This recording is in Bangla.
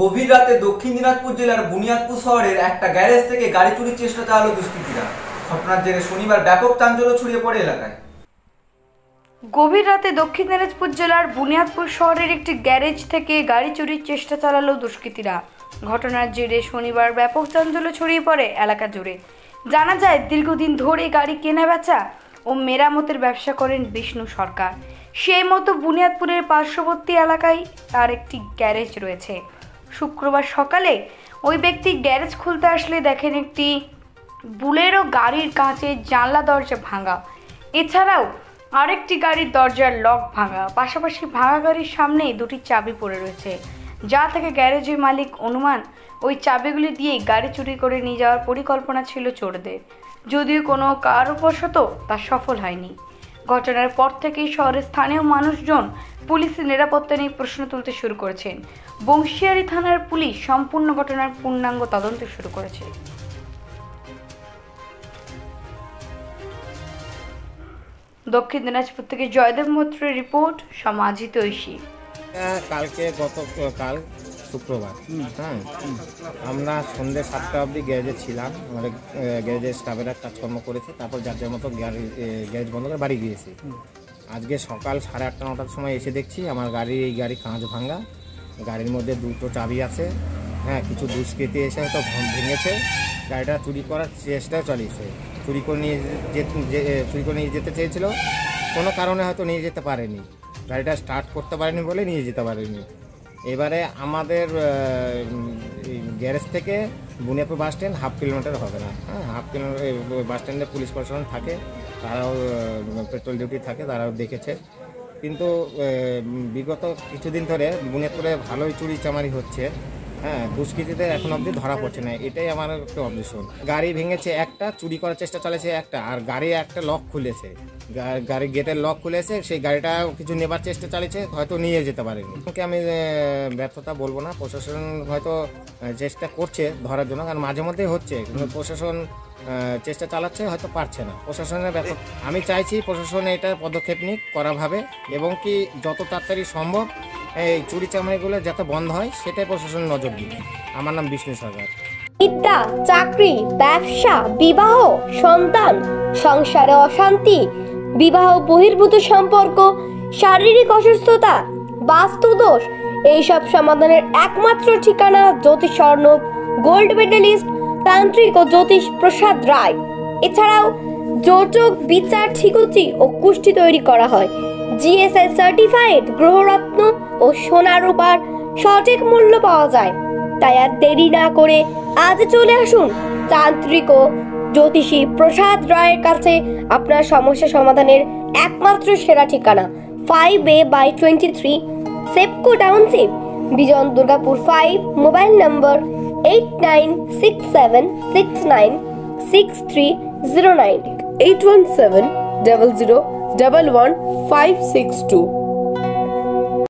গভীর রাতে দক্ষিণ দিনাজপুর জেলার বুনিয়াদপুর শহরের একটা গ্যারেজ থেকে গাড়ি চুরির চেষ্টা চালালো দুষ্কৃতীরা। ঘটনার জেরে শনিবার ব্যাপক চাঞ্চল্য ছড়িয়ে পড়ে এলাকায়। গভীর রাতে দক্ষিণ দিনাজপুর জেলার বুনিয়াদপুর শহরের একটি গ্যারেজ থেকে গাড়ি চুরির চেষ্টা চালালো দুষ্কৃতীরা। ঘটনার জেরে শনিবার ব্যাপক চাঞ্চল্য ছড়িয়ে পড়ে এলাকা জুড়ে। জানা যায়, দীর্ঘদিন ধরে গাড়ি কেনা বেচা ও মেরামতের ব্যবসা করেন বিষ্ণু সরকার। সেই মতো বুনিয়াদপুরের পার্শ্ববর্তী এলাকায় তার একটি গ্যারেজ রয়েছে। শুক্রবার সকালে ওই ব্যক্তি গ্যারেজ খুলতে আসলে দেখেন একটি বুলেরো গাড়ির কাঁচের জানলা দরজা ভাঙা। এছাড়াও আরেকটি গাড়ির দরজার লক ভাঙা। পাশাপাশি ভাঙা গাড়ির সামনে দুটি চাবি পড়ে রয়েছে। যা থেকে গ্যারেজের মালিক অনুমান, ওই চাবিগুলি দিয়েই গাড়ি চুরি করে নিয়ে যাওয়ার পরিকল্পনা ছিল চোরদের। যদিও কোনো কারণবশত তা সফল হয়নি। ঘটনার পর থেকেই শহরের স্থানীয় মানুষজন পুলিশের নিরাপত্তা নিয়ে প্রশ্ন তুলতে শুরু করেছেন। বংশিয়ারি থানার পুলিশ সম্পূর্ণ ঘটনার পূর্ণাঙ্গ তদন্ত শুরু করেছে। দক্ষিণ দিনাজপুর থেকে জয়দেব মৈত্রের রিপোর্ট, সমাজিত ঐশী। কালকে গত, কাল শুক্রবার। হ্যাঁ আমরা সন্ধ্যে সাতটা অবধি গ্যারেজে ছিলাম। আমাদের গ্যারেজের স্টাফেরা কাজকর্ম করেছে তারপর যার যার মতো গ্যারেজ বন্ধ করে বাড়ি গিয়েছি। আজকে সকাল সাড়ে আটটা নটার সময় এসে দেখছি আমার গাড়ির এই গাড়ি কাঁচ ভাঙা। গাড়ির মধ্যে দুটো চাবি আছে। হ্যাঁ কিছু দুষ্কৃতী এসে হয়তো ভেঙেছে। গাড়িটা চুরি করার চেষ্টাও চালিয়েছে। চুরি করে নিয়ে চুরি করে নিয়ে যেতে চেয়েছিল। কোনো কারণে হয়তো নিয়ে যেতে পারেনি। গাড়িটা স্টার্ট করতে পারেনি বলে নিয়ে যেতে পারেনি। এবারে আমাদের গ্যারেজ থেকে Buniyapur bus stand half kilometre হবে না। হ্যাঁ হাফ কিলোমিটার বাস স্ট্যান্ডে পুলিশ প্রশাসন থাকে, তারাও পেট্রোল ডিউটি থাকে, তারাও দেখেছে। কিন্তু বিগত কিছুদিন ধরে বুনিয়াদপুরে ভালোই চুরি চামারি হচ্ছে। হ্যাঁ দুষ্কৃতীদের এখন অবধি ধরা পড়ছে না, এটাই আমার একটু অবজেকশন গাড়ি ভেঙেছে একটা, চুরি করার চেষ্টা চলেছে একটা, আর গাড়ি একটা লক খুলেছে। গা- গাড়ির গেটের লক খুলেছে, সেই গাড়িটা কিছু নেবার চেষ্টা চালিয়েছে, হয়তো নিয়ে যেতে পারেনি। আমি ব্যর্থতা বলব না, প্রশাসন হয়তো চেষ্টা করছে ধরার জন্য, কারণ মাঝে মধ্যেই হচ্ছে, কিন্তু প্রশাসন চেষ্টা চালাচ্ছে, হয়তো পারছে না। প্রশাসনের ব্যাপার আমি চাইছি প্রশাসন এটা পদক্ষেপ নিক করাভাবে এবং কি যত তাড়াতাড়ি সম্ভব, এই চুরি চামারিগুলো যাতে বন্ধ হয়, সেটাই প্রশাসন নজর দিবে আমার নাম বিষ্ণু সরকার। চাকরি, ব্যবসা, বিবাহ, সন্তান, সংসারে অশান্তি বিবাহ বহির্ভূত সম্পর্ক, শারীরিক অসুস্থতা বাস্তুদোষ এইসব সমাধানের একমাত্র ঠিকানা জ্যোতিষ স্বর্ণব গোল্ড মেডেলিস্ট, তান্ত্রিক ও জ্যোতিষ প্রসাদ রায়। এছাড়াও যোজক বিচার, ঠিকুচি ও কুষ্টি তৈরি করা হয়। জিএসএস সার্টিফাইড গ্রহরত্ন ও সোনা রূপার সঠিক মূল্য পাওয়া যায়। তাই আর দেরি না করে আজ চলে আসুন তান্ত্রিক ও জ্যোতিষী প্রসাদ রায়ের কাছে আপনার সমস্যা সমাধানের একমাত্র সেরা ঠিকানা five A by twenty three Sepco township Bijan Durgapur five mobile number eight nine six seven six nine six three zero nine 817 00 11 562